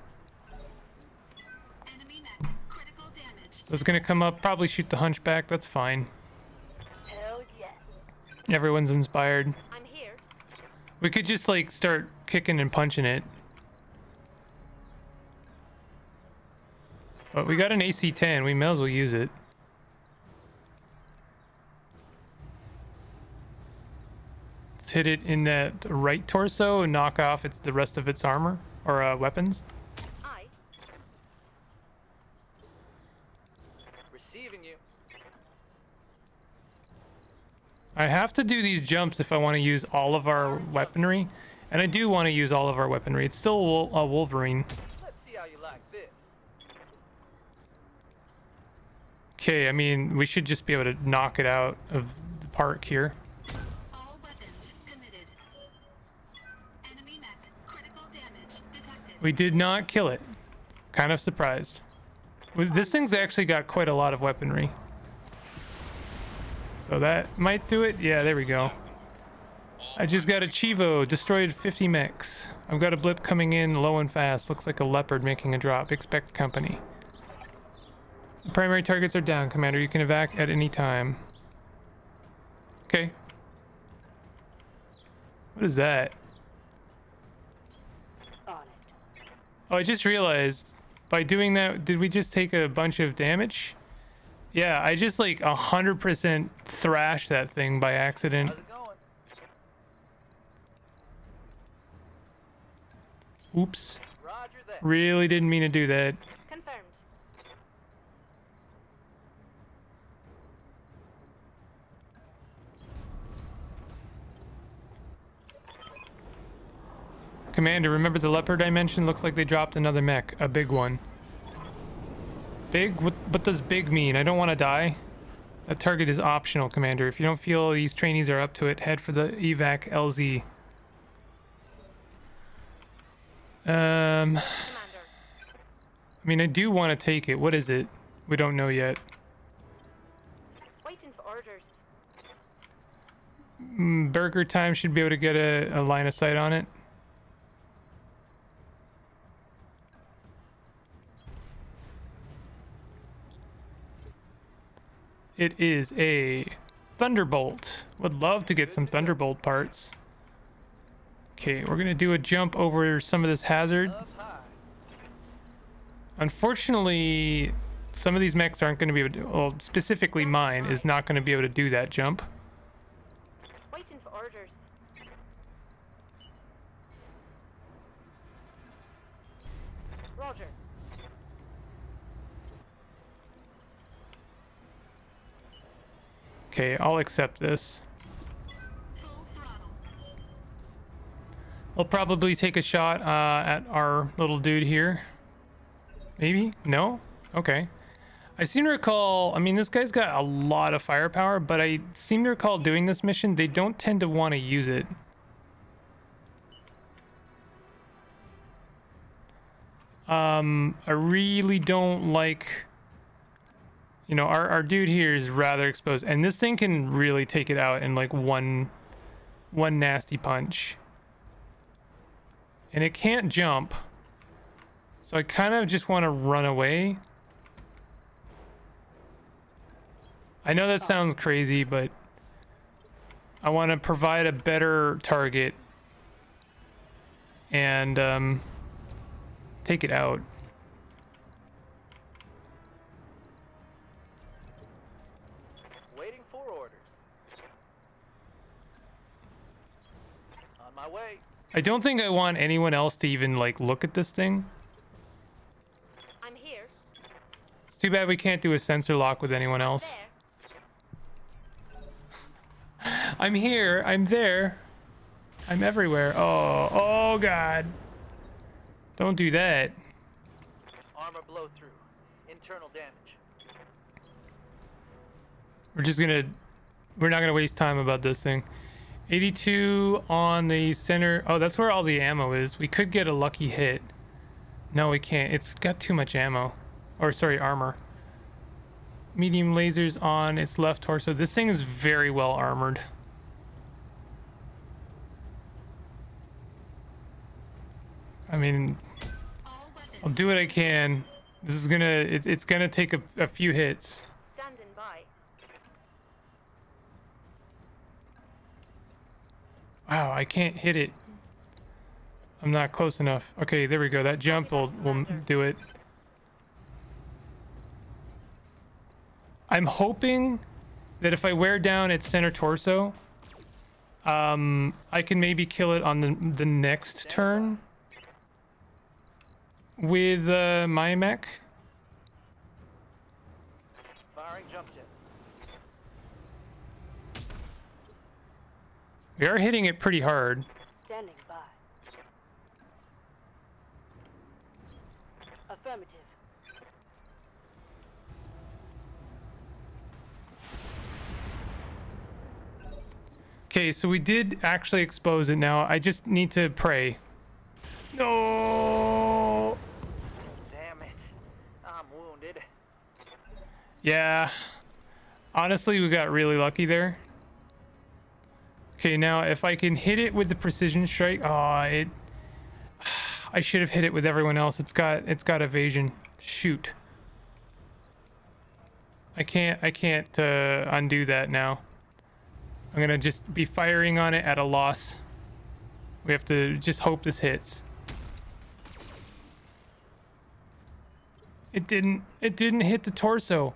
Speaker 4: Enemy mech. Critical damage.
Speaker 1: I was gonna come up, probably shoot the hunchback. That's fine.
Speaker 6: Hell yeah.
Speaker 1: Everyone's inspired. We could just like start kicking and punching it. But we got an AC-10. We may as well use it. Let's hit it in that right torso and knock off its the rest of its armor or uh, weapons.
Speaker 3: I.
Speaker 2: Receiving you.
Speaker 1: I have to do these jumps if I want to use all of our weaponry. And I do want to use all of our weaponry. It's still a, Wolverine.
Speaker 2: Let's see how you like this.
Speaker 1: Okay, I mean, we should just be able to knock it out of the park here.
Speaker 4: All weapons committed. Enemy mech. Critical damage detected.
Speaker 1: We did not kill it. Kind of surprised. This thing's actually got quite a lot of weaponry. So that might do it. Yeah, there we go. I just got a Chivo, destroyed 50 mechs. I've got a blip coming in low and fast. Looks like a leopard making a drop. Expect company. The primary targets are down, Commander. You can evac at any time. Okay. What is that? Oh, I just realized by doing that, did we just take a bunch of damage? Yeah, I just like a hundred percent thrashed that thing by accident.
Speaker 2: How's it going?
Speaker 1: Oops. Really didn't mean to do that.
Speaker 3: Confirmed.
Speaker 1: Commander, remember the leopard I mentioned? Looks like they dropped another mech, a big one. Big? What, what does big mean? I don't want to die. That target is optional, Commander. If you don't feel these trainees are up to it, head for the evac LZ. Um, I mean, I do want to take it. What is it? We don't know yet.
Speaker 3: Waiting for orders.
Speaker 1: Mm, Burger Time should be able to get a, a line of sight on it. It is a Thunderbolt. Would love to get some Thunderbolt parts. Okay, we're gonna do a jump over some of this hazard. Unfortunately, some of these mechs aren't going to be able to, well, specifically mine is not going to be able to do that jump.
Speaker 3: Waiting for orders. Roger.
Speaker 1: Okay, I'll accept this. I'll probably take a shot uh, at our little dude here. Maybe? No? Okay. I seem to recall, I mean, this guy's got a lot of firepower, but I seem to recall doing this mission, they don't tend to want to use it. Um, I really don't like, you know, our, our dude here is rather exposed, and this thing can really take it out in like one, one nasty punch. And it can't jump. So I kind of just want to run away. I know that sounds crazy, but I want to provide a better target and um, take it out.
Speaker 2: Waiting for orders. On my way.
Speaker 1: I don't think I want anyone else to even like look at this thing.
Speaker 3: I'm here.
Speaker 1: It's too bad we can't do a sensor lock with anyone else.
Speaker 3: There. <sighs>
Speaker 1: I'm here. I'm there. I'm everywhere. Oh, oh God. Don't do that.
Speaker 2: Armor blow through. Internal damage.
Speaker 1: We're just gonna, we're not gonna waste time about this thing. 82 on the center. Oh, that's where all the ammo is. We could get a lucky hit. No, we can't. It's got too much ammo. Or, sorry, armor. Medium lasers on its left torso. This thing is very well armored. I mean, I'll do what I can. This is gonna, it, it's gonna take a, a few hits.
Speaker 3: Standing by.
Speaker 1: Wow, I can't hit it. I'm not close enough. Okay, there we go. That jump will, will do it. I'm hoping that if I wear down its center torso, um, I can maybe kill it on the, the next turn with uh, my mech.
Speaker 2: Firing jump jet.
Speaker 1: We are hitting it pretty hard.
Speaker 6: Standing by. Affirmative.
Speaker 1: Okay, so we did actually expose it now. I just need to pray. No.
Speaker 2: Damn it. I'm wounded.
Speaker 1: Yeah. Honestly, we got really lucky there. Okay, now if I can hit it with the precision strike, oh, it. I should have hit it with everyone else. It's got it's got evasion. Shoot. I can't I can't uh, undo that now. I'm gonna just be firing on it at a loss. We have to just hope this hits. It didn't. It didn't hit the torso.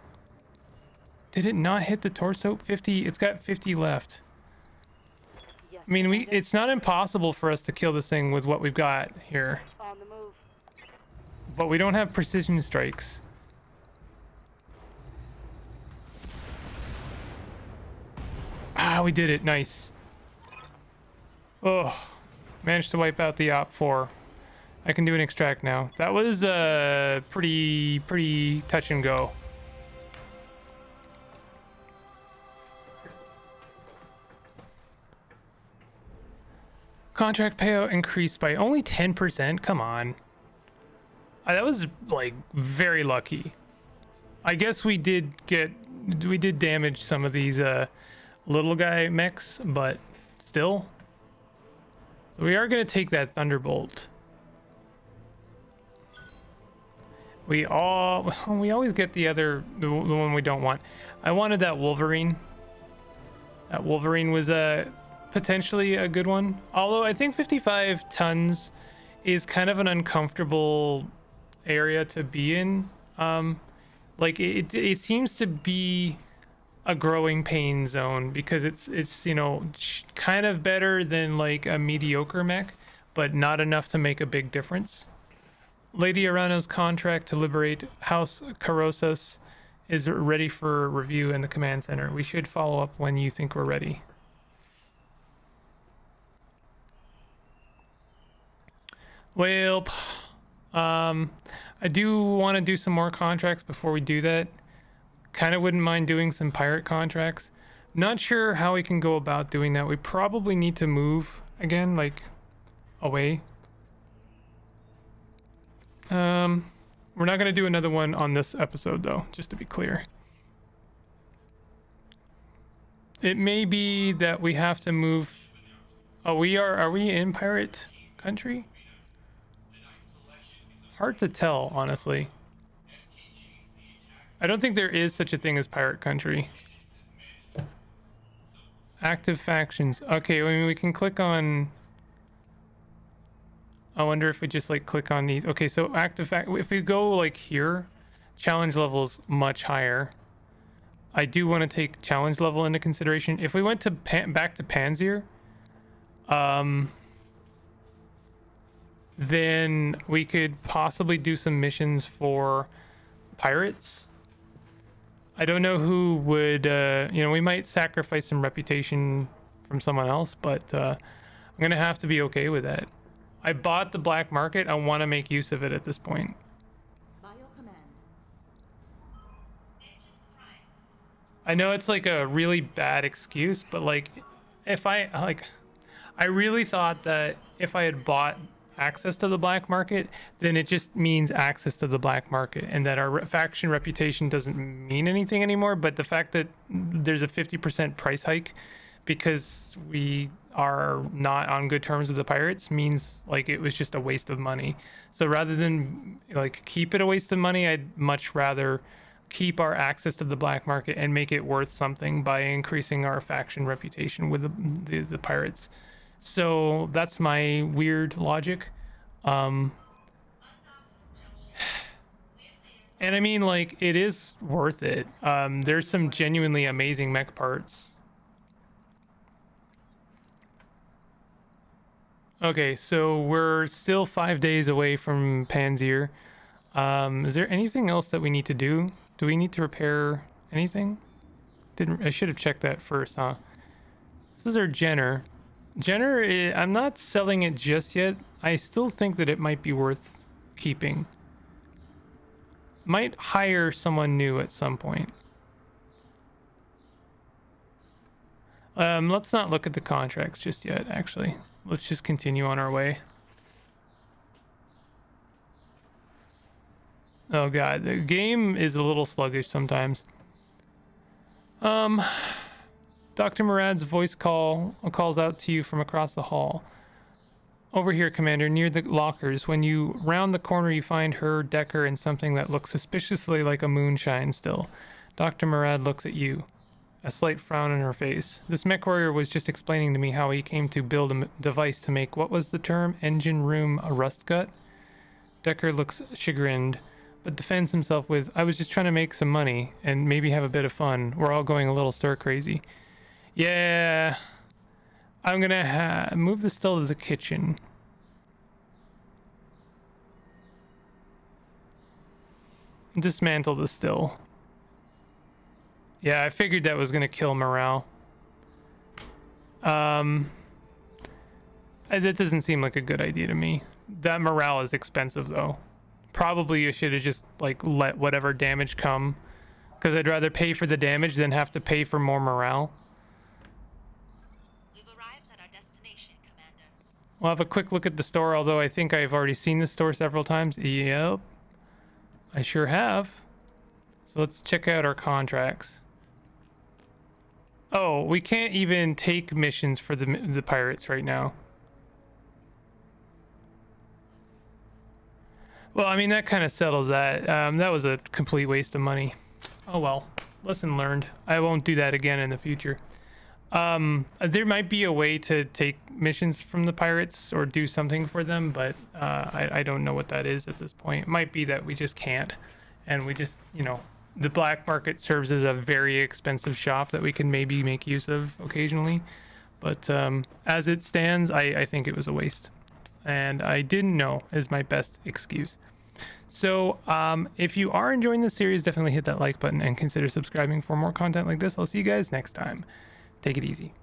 Speaker 1: Did it not hit the torso? 50. It's got 50 left. I mean, we. It's not impossible for us to kill this thing with what we've got here,
Speaker 6: On the move.
Speaker 1: but we don't have precision strikes. Ah, we did it. Nice. Oh, managed to wipe out the OPFOR. I can do an extract now. That was uh pretty pretty touch and go. Contract payout increased by only 10%. Come on. Uh, that was like very lucky. I guess we did get we did damage some of these uh little guy mechs, but still. So we are going to take that thunderbolt. We all we always get the other the, the one we don't want. I wanted that Wolverine. That Wolverine was a potentially a good one. Although I think 55 tons is kind of an uncomfortable area to be in. Um, like it, it seems to be a growing pain zone because it's it's you know kind of better than like a mediocre mech, but not enough to make a big difference. Lady Arano's contract to liberate House Carosas is ready for review in the command center. We should follow up when you think we're ready. Well, um, I do want to do some more contracts before we do that. Kind of wouldn't mind doing some pirate contracts. Not sure how we can go about doing that. We probably need to move again, like away. Um, we're not gonna do another one on this episode though, just to be clear. It may be that we have to move. Oh, we are. Are we in pirate country? Hard to tell, honestly. I don't think there is such a thing as pirate country. Active factions. Okay, I mean, we can click on. I wonder if we just like click on these. Okay, so active. If we go like here, challenge level's much higher. I do want to take challenge level into consideration. If we went to back to Panzyr, um, then we could possibly do some missions for pirates. I don't know who would, uh, you know, we might sacrifice some reputation from someone else, but uh, I'm gonna have to be okay with that. I bought the black market. I want to make use of it at this point.
Speaker 7: By your command.
Speaker 1: I know it's like a really bad excuse, but like if I like, I really thought that if I had bought access to the black market, then it just means access to the black market, and that our re- faction reputation doesn't mean anything anymore. But the fact that there's a 50% price hike because we are not on good terms with the pirates means like it was just a waste of money. So rather than like keep it a waste of money, I'd much rather keep our access to the black market and make it worth something by increasing our faction reputation with the, the, the pirates. So that's my weird logic. Um, and I mean, like, it is worth it. Um, there's some genuinely amazing mech parts. Okay, so we're still five days away from Panzyr. Um, is there anything else that we need to do? Do we need to repair anything? Didn't I should have checked that first, huh? This is our Jenner. Jenner, eh, I'm not selling it just yet. I still think that it might be worth keeping. Might hire someone new at some point. Um, let's not look at the contracts just yet, actually. Let's just continue on our way. Oh god, the game is a little sluggish sometimes. Um, Dr. Murad's voice call calls out to you from across the hall. Over here, Commander, near the lockers. When you round the corner, you find her, Dekker, and something that looks suspiciously like a moonshine still. Dr. Murad looks at you, a slight frown on her face. This MechWarrior was just explaining to me how he came to build a device to make what was the term? Engine room a rust gut? Dekker looks chagrined, but defends himself with, I was just trying to make some money and maybe have a bit of fun. We're all going a little stir crazy. Yeah. I'm gonna ha- move the still to the kitchen. Dismantle the still. Yeah, I figured that was gonna kill morale. Um, that doesn't seem like a good idea to me. That morale is expensive though. Probably you should have just like let whatever damage come, because I'd rather pay for the damage than have to pay for more morale.
Speaker 3: We've arrived at our destination, Commander.
Speaker 1: We'll have a quick look at the store, although I think I've already seen the store several times. Yep. I sure have. So let's check out our contracts. Oh, we can't even take missions for the the pirates right now. Well, I mean that kind of settles that. Um, that was a complete waste of money. Oh well, lesson learned. I won't do that again in the future. Um, there might be a way to take missions from the pirates or do something for them, but uh, I, I don't know what that is at this point. It might be that we just can't, and we just, you know, the black market serves as a very expensive shop that we can maybe make use of occasionally. But um, as it stands, I, I think it was a waste, and I didn't know is my best excuse. So, um, if you are enjoying this series, definitely hit that like button and consider subscribing for more content like this. I'll see you guys next time. Take it easy.